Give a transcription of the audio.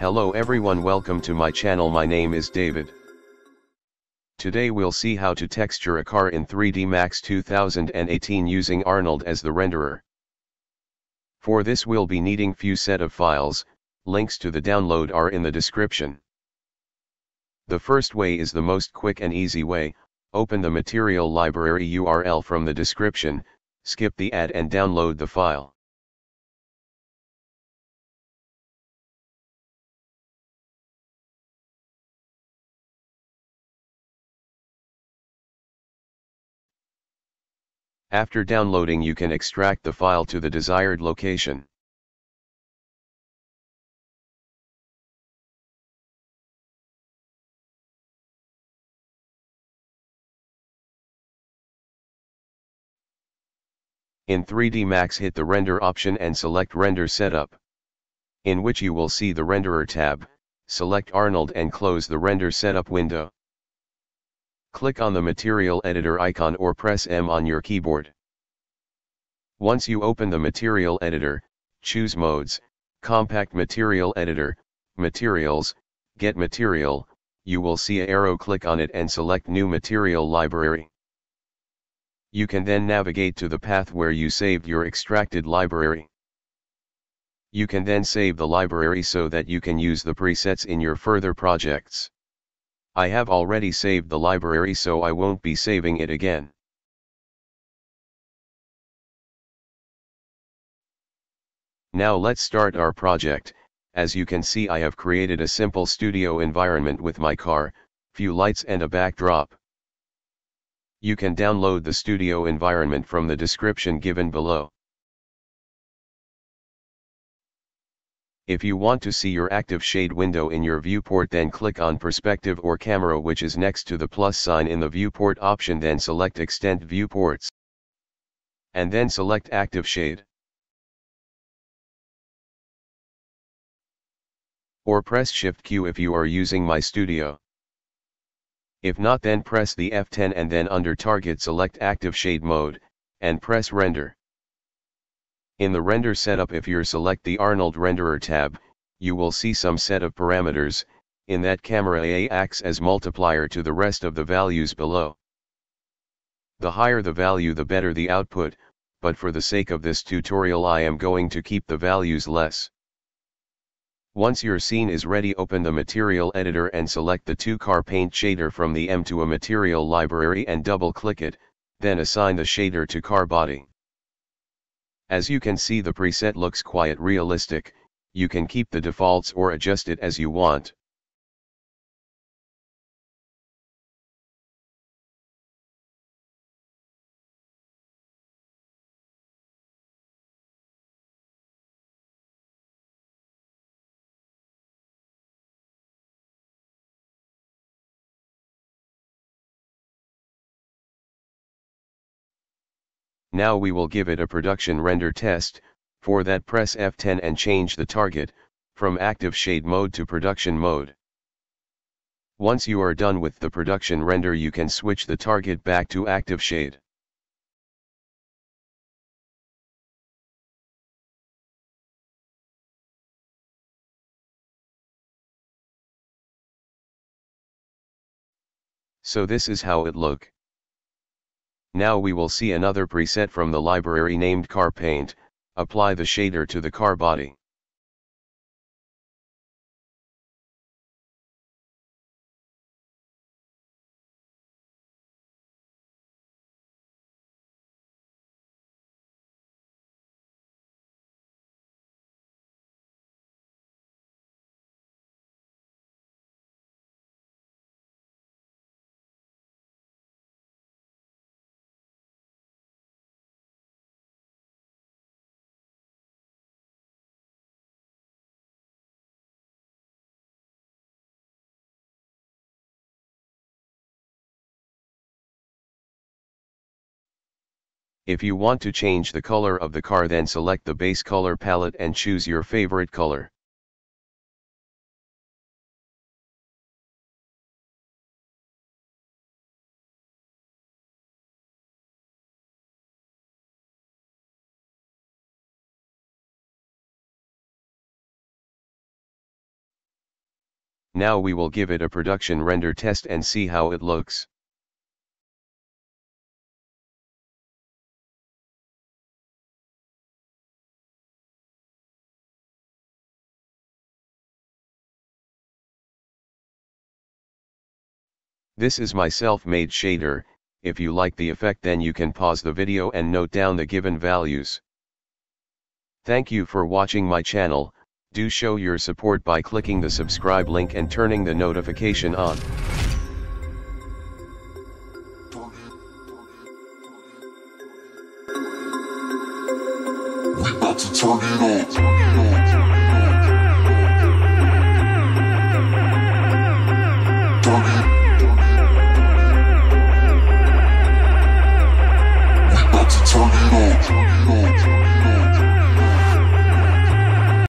Hello everyone welcome to my channel my name is David. Today we'll see how to texture a car in 3D Max 2018 using Arnold as the renderer. For this we'll be needing few set of files, links to the download are in the description. The first way is the most quick and easy way, open the material library URL from the description, skip the ad and download the file. After downloading you can extract the file to the desired location. In 3D Max hit the render option and select render setup. In which you will see the renderer tab, select Arnold and close the render setup window. Click on the material editor icon or press M on your keyboard. Once you open the material editor, choose modes, compact material editor, materials, get material, you will see a arrow click on it and select new material library. You can then navigate to the path where you saved your extracted library. You can then save the library so that you can use the presets in your further projects. I have already saved the library so I won't be saving it again. Now let's start our project, as you can see I have created a simple studio environment with my car, few lights and a backdrop. You can download the studio environment from the description given below. If you want to see your active shade window in your viewport then click on perspective or camera which is next to the plus sign in the viewport option then select extend viewports. And then select active shade. Or press shift Q if you are using my studio. If not then press the F10 and then under target select active shade mode, and press render. In the render setup if you select the Arnold renderer tab, you will see some set of parameters, in that camera A acts as multiplier to the rest of the values below. The higher the value the better the output, but for the sake of this tutorial I am going to keep the values less. Once your scene is ready open the material editor and select the 2 car paint shader from the MtoA material library and double click it, then assign the shader to car body. As you can see the preset looks quite realistic, you can keep the defaults or adjust it as you want. Now we will give it a production render test, for that press F10 and change the target, from active shade mode to production mode. Once you are done with the production render you can switch the target back to active shade. So this is how it look. Now we will see another preset from the library named Car Paint, apply the shader to the car body. If you want to change the color of the car then select the base color palette and choose your favorite color. Now we will give it a production render test and see how it looks. This is my self-made shader, if you like the effect then you can pause the video and note down the given values. Thank you for watching my channel, do show your support by clicking the subscribe link and turning the notification on. We to turn it on. Turn it.